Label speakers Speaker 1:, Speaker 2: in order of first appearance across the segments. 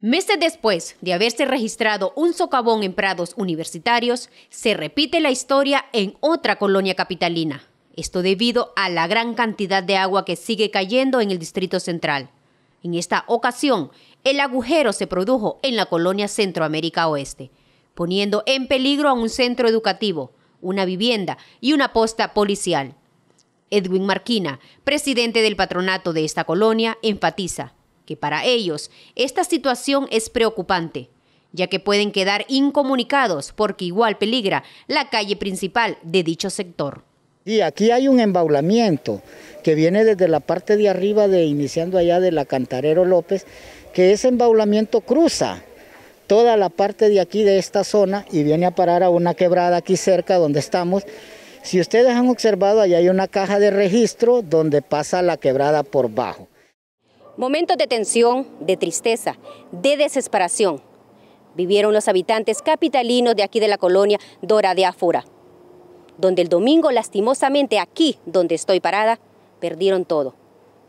Speaker 1: Meses después de haberse registrado un socavón en prados universitarios, se repite la historia en otra colonia capitalina. Esto debido a la gran cantidad de agua que sigue cayendo en el Distrito Central. En esta ocasión, el agujero se produjo en la colonia Centroamérica Oeste, poniendo en peligro a un centro educativo, una vivienda y una posta policial. Edwin Marquina, presidente del patronato de esta colonia, enfatiza que para ellos esta situación es preocupante, ya que pueden quedar incomunicados porque igual peligra la calle principal de dicho sector.
Speaker 2: Y aquí hay un embaulamiento que viene desde la parte de arriba, de iniciando allá de la Cantarero López, que ese embaulamiento cruza toda la parte de aquí de esta zona y viene a parar a una quebrada aquí cerca donde estamos. Si ustedes han observado, allá hay una caja de registro donde pasa la quebrada por bajo.
Speaker 1: Momentos de tensión, de tristeza, de desesperación vivieron los habitantes capitalinos de aquí de la colonia Dora de Afura, donde el domingo lastimosamente aquí donde estoy parada perdieron todo.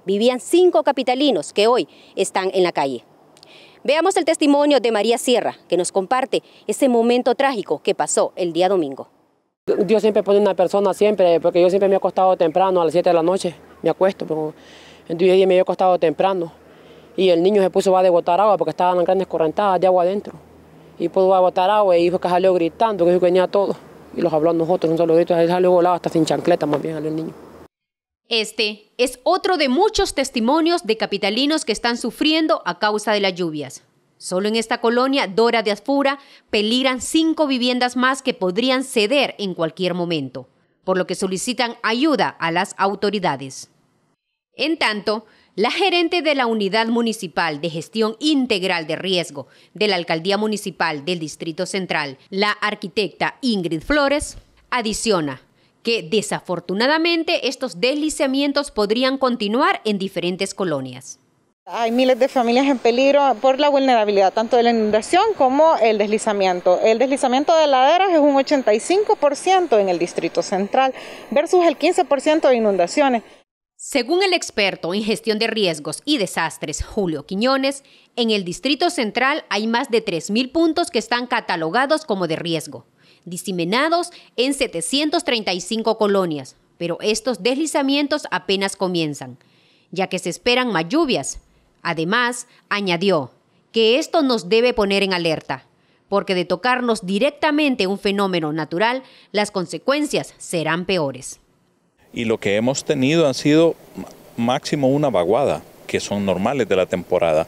Speaker 1: Vivían cinco capitalinos que hoy están en la calle. Veamos el testimonio de María Sierra, que nos comparte ese momento trágico que pasó el día domingo.
Speaker 3: Dios siempre pone una persona siempre, porque yo siempre me he acostado temprano, a las 7 de la noche, me acuesto, entonces me había acostado temprano y el niño se puso a botar agua porque estaban grandes correntadas de agua adentro. Y pudo a botar agua y dijo que salió gritando, que venía todo. Y los habló a nosotros, un solo grito, salió volado hasta sin chancleta más bien salió el niño.
Speaker 1: Este es otro de muchos testimonios de capitalinos que están sufriendo a causa de las lluvias. Solo en esta colonia, Dora de Asfura, peligran cinco viviendas más que podrían ceder en cualquier momento, por lo que solicitan ayuda a las autoridades. En tanto, la gerente de la Unidad Municipal de Gestión Integral de Riesgo de la Alcaldía Municipal del Distrito Central, la arquitecta Ingrid Flores, adiciona que desafortunadamente estos deslizamientos podrían continuar en diferentes colonias.
Speaker 4: Hay miles de familias en peligro por la vulnerabilidad tanto de la inundación como el deslizamiento. El deslizamiento de laderas es un 85% en el Distrito Central versus el 15% de inundaciones.
Speaker 1: Según el experto en gestión de riesgos y desastres Julio Quiñones, en el Distrito Central hay más de 3.000 puntos que están catalogados como de riesgo, diseminados en 735 colonias, pero estos deslizamientos apenas comienzan, ya que se esperan más lluvias. Además, añadió que esto nos debe poner en alerta, porque de tocarnos directamente un fenómeno natural, las consecuencias serán peores
Speaker 5: y lo que hemos tenido han sido máximo una vaguada que son normales de la temporada.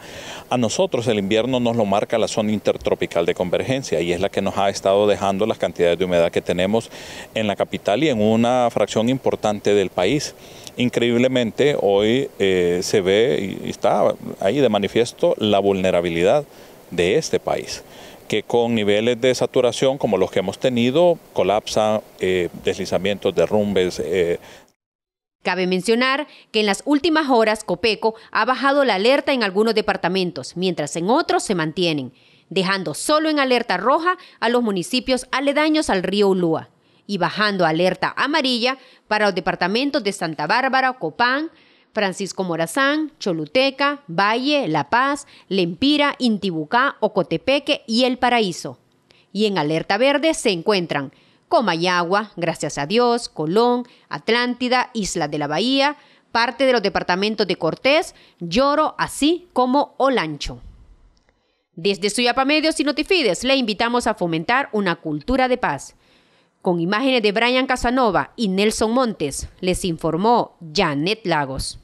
Speaker 5: A nosotros el invierno nos lo marca la zona intertropical de convergencia y es la que nos ha estado dejando las cantidades de humedad que tenemos en la capital y en una fracción importante del país. Increíblemente hoy eh, se ve y está ahí de manifiesto la vulnerabilidad de este país que con niveles de saturación como los que hemos tenido colapsan eh, deslizamientos, derrumbes. Eh.
Speaker 1: Cabe mencionar que en las últimas horas Copeco ha bajado la alerta en algunos departamentos, mientras en otros se mantienen, dejando solo en alerta roja a los municipios aledaños al río Ulúa y bajando alerta amarilla para los departamentos de Santa Bárbara, Copán, Francisco Morazán, Choluteca, Valle, La Paz, Lempira, Intibucá, Ocotepeque y El Paraíso. Y en alerta verde se encuentran Comayagua, Gracias a Dios, Colón, Atlántida, Isla de la Bahía, parte de los departamentos de Cortés, Lloro, así como Olancho. Desde Suyapa Medios y Notifides le invitamos a fomentar una cultura de paz. Con imágenes de Brian Casanova y Nelson Montes, les informó Janet Lagos.